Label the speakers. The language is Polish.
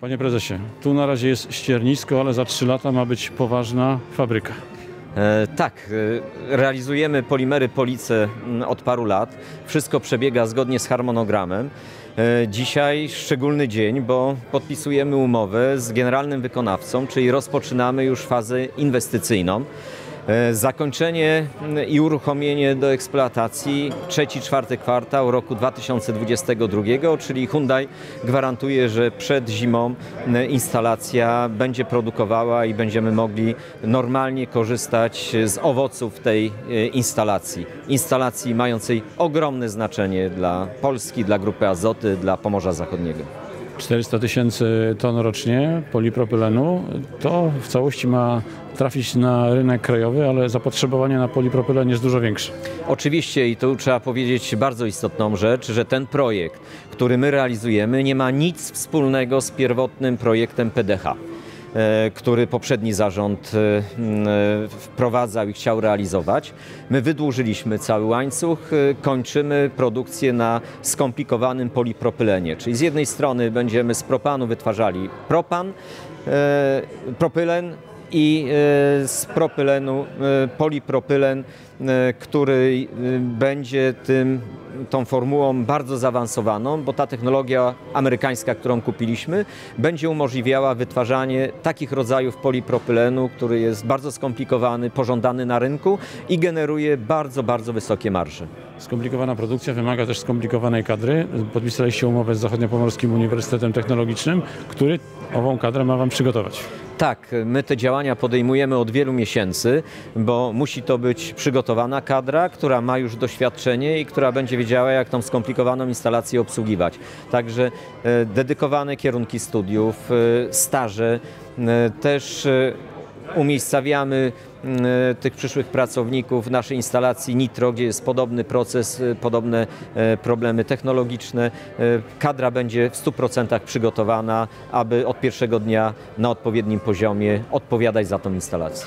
Speaker 1: Panie prezesie, tu na razie jest ściernisko, ale za 3 lata ma być poważna fabryka.
Speaker 2: E, tak, e, realizujemy polimery Police m, od paru lat. Wszystko przebiega zgodnie z harmonogramem. E, Dzisiaj szczególny dzień, bo podpisujemy umowę z generalnym wykonawcą, czyli rozpoczynamy już fazę inwestycyjną. E, Zakończenie i uruchomienie do eksploatacji trzeci, czwarty kwartał roku 2022, czyli Hyundai gwarantuje, że przed zimą m, instalacja będzie produkowała i będziemy mogli normalnie korzystać z owoców tej e, instalacji. Instalacji mającej ogromne znaczenie dla Polski, dla Grupy Azoty, dla Pomorza Zachodniego.
Speaker 1: 400 tysięcy ton rocznie polipropylenu. To w całości ma trafić na rynek krajowy, ale zapotrzebowanie na polipropylen jest dużo większe.
Speaker 2: Oczywiście i tu trzeba powiedzieć bardzo istotną rzecz, że ten projekt, który my realizujemy, nie ma nic wspólnego z pierwotnym projektem PDH. E, który poprzedni zarząd e, e, wprowadzał i chciał realizować. My wydłużyliśmy cały łańcuch, kończymy produkcję na skomplikowanym polipropylenie, czyli z jednej strony będziemy z propanu wytwarzali propan, propylen i e, z propylenu e, polipropylen, e, który będzie tym, tą formułą bardzo zaawansowaną, bo ta technologia amerykańska, którą kupiliśmy, będzie umożliwiała wytwarzanie takich rodzajów polipropylenu, który jest bardzo skomplikowany, pożądany na rynku i generuje bardzo, bardzo wysokie marże.
Speaker 1: Skomplikowana produkcja wymaga też skomplikowanej kadry. Podpisaliście umowę z Zachodniopomorskim Uniwersytetem Technologicznym, który ową kadrę ma Wam przygotować.
Speaker 2: Tak, my te działania podejmujemy od wielu miesięcy, bo musi to być przygotowana kadra, która ma już doświadczenie i która będzie wiedziała, jak tą skomplikowaną instalację obsługiwać. Także e, dedykowane kierunki studiów, e, staże, e, też umiejscawiamy m, tych przyszłych pracowników w naszej instalacji Nitro, gdzie jest podobny proces, e, podobne e, problemy technologiczne. E, Kadra będzie w 100% przygotowana, aby od pierwszego dnia na odpowiednim poziomie odpowiadać za tą instalację.